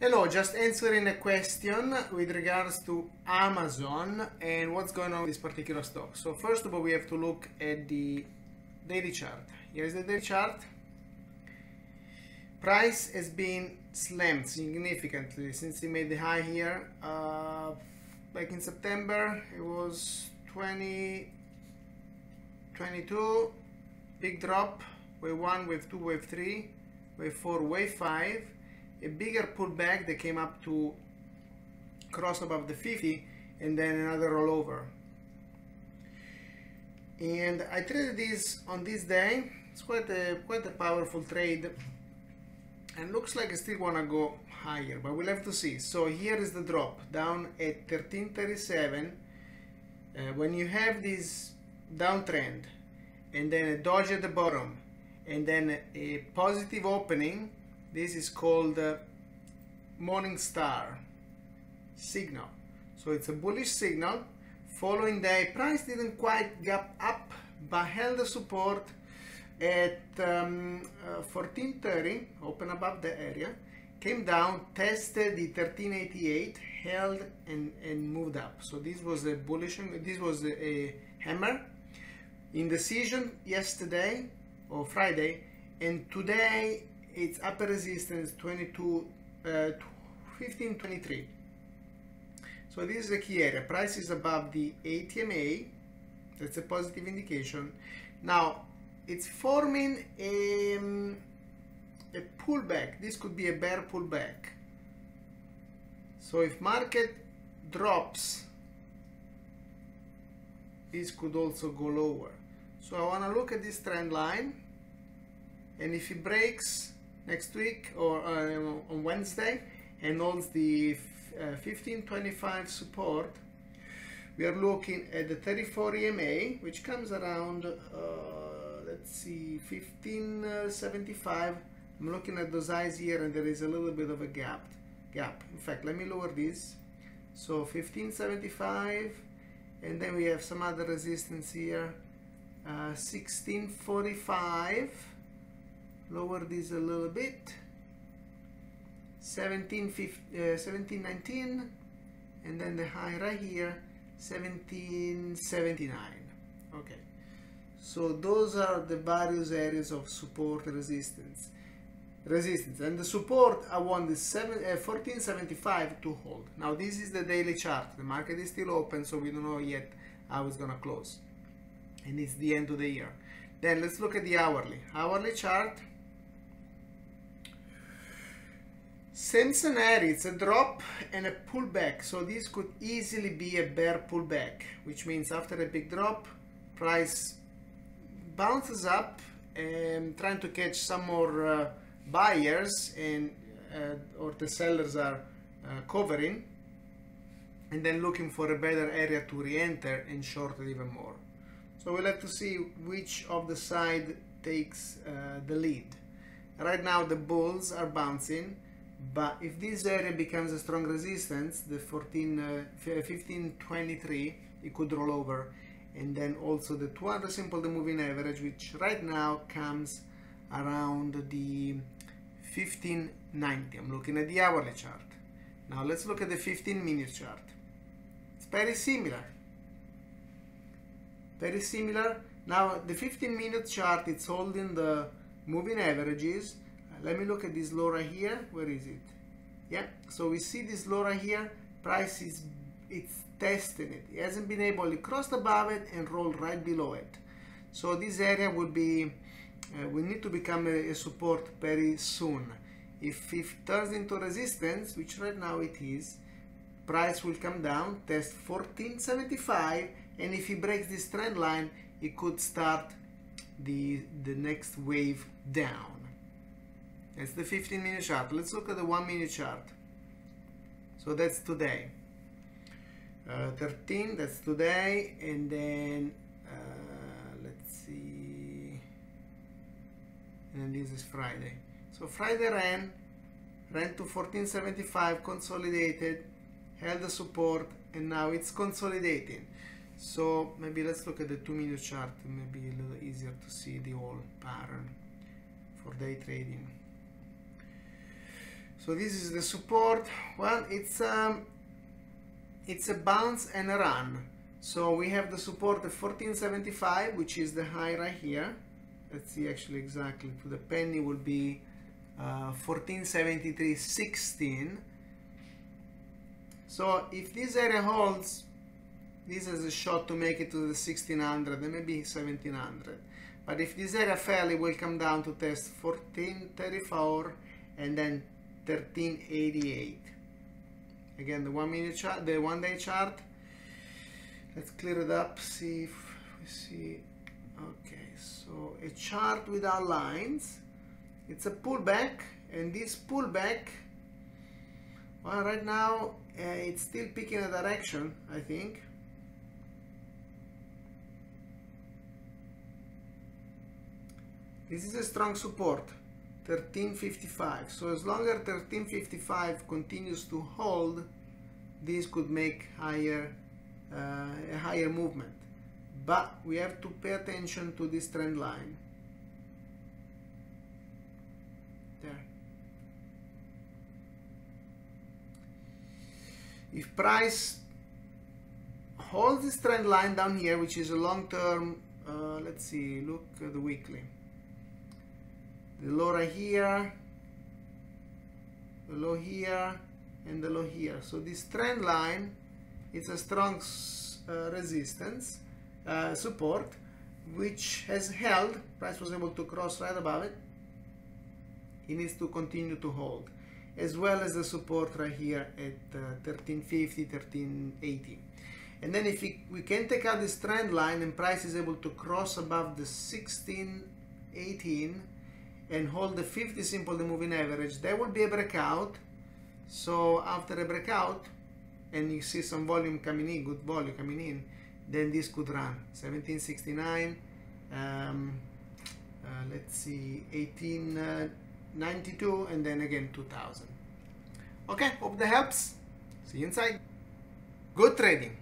Hello, just answering a question with regards to Amazon and what's going on with this particular stock. So first of all, we have to look at the daily chart. Here's the daily chart. Price has been slammed significantly since it made the high here. Uh, back in September, it was 20, 22, big drop, wave 1, wave 2, wave 3, wave 4, wave 5, a bigger pullback that came up to cross above the 50 and then another rollover. And I traded this on this day. It's quite a quite a powerful trade and looks like I still want to go higher but we'll have to see so here is the drop down at 1337 uh, when you have this downtrend and then a doji at the bottom and then a positive opening this is called uh, morning star signal. So it's a bullish signal. Following day price didn't quite gap up but held the support at um, uh, 1430 open above the area came down tested the 1388 held and, and moved up. So this was a bullish this was a, a hammer. Indecision yesterday or Friday and today it's upper resistance 22 uh, 1523 so this is a key area. Price is above the 8 EMA that's a positive indication. Now it's forming a, um, a pullback. This could be a bear pullback. So if market drops this could also go lower. So I want to look at this trend line and if it breaks next week or uh, on Wednesday and on the uh, 1525 support we are looking at the 34 EMA which comes around uh, let's see 1575 I'm looking at those eyes here and there is a little bit of a gap gap. In fact let me lower this. So 1575 and then we have some other resistance here. Uh, 1645 lower this a little bit. 17, 15, uh, 1719 and then the high right here 1779 okay. So those are the various areas of support resistance. Resistance. And the support I want is seven, uh, 1475 to hold. Now this is the daily chart. The market is still open so we don't know yet how it's gonna close. And it's the end of the year. Then let's look at the hourly. Hourly chart Scenario, it's a drop and a pullback. So this could easily be a bear pullback, which means after a big drop, price bounces up and trying to catch some more uh, buyers and uh, or the sellers are uh, covering and then looking for a better area to re-enter and short it even more. So we'll have to see which of the side takes uh, the lead. Right now the bulls are bouncing but if this area becomes a strong resistance the 14 uh, 1523 it could roll over. And then also the 200 simple the moving average which right now comes around the 1590 I'm looking at the hourly chart. Now let's look at the 15 minute chart. It's very similar. Very similar. Now the 15 minute chart it's holding the moving averages let me look at this low right here. Where is it? Yeah so we see this low right here. Price is it's testing it. It hasn't been able to cross above it and roll right below it. So this area will be uh, we need to become a, a, support very soon. If it turns into resistance which right now it is price will come down test 1475 and if it breaks this trend line it could start the the next wave down that's the 15 minute chart. Let's look at the one minute chart. So that's today. Uh, 13, that's today. And then, uh, let's see. And this is Friday. So Friday ran, ran to 1475, consolidated, held the support, and now it's consolidating. So maybe let's look at the two minute chart, maybe a little easier to see the whole pattern for day trading. So this is the support. Well it's um, it's a bounce and a run. So we have the support of 1475 which is the high right here. Let's see actually exactly. To the penny will be uh, 1473.16 so if this area holds this is a shot to make it to the 1600 and maybe 1700 but if this area fell it will come down to test 1434 and then 1388 again the one minute chart the one day chart. Let's clear it up see if we see okay so a chart without lines. It's a pullback and this pullback well right now uh, it's still picking a direction I think. This is a strong support 1355 so as long as 1355 continues to hold this could make higher uh, a higher movement. But we have to pay attention to this trend line. There. If price holds this trend line down here which is a long-term uh, let's see look at the weekly the low right here. The low here and the low here. So this trend line is a strong uh, resistance uh, support which has held price was able to cross right above it. It needs to continue to hold as well as the support right here at uh, 1350 1380 and then if we, we can take out this trend line and price is able to cross above the 1618 and hold the 50 simple moving average there will be a breakout. So after a breakout and you see some volume coming in good volume coming in then this could run. 1769 um, uh, let's see 1892 and then again 2000 okay hope that helps. See you inside. Good trading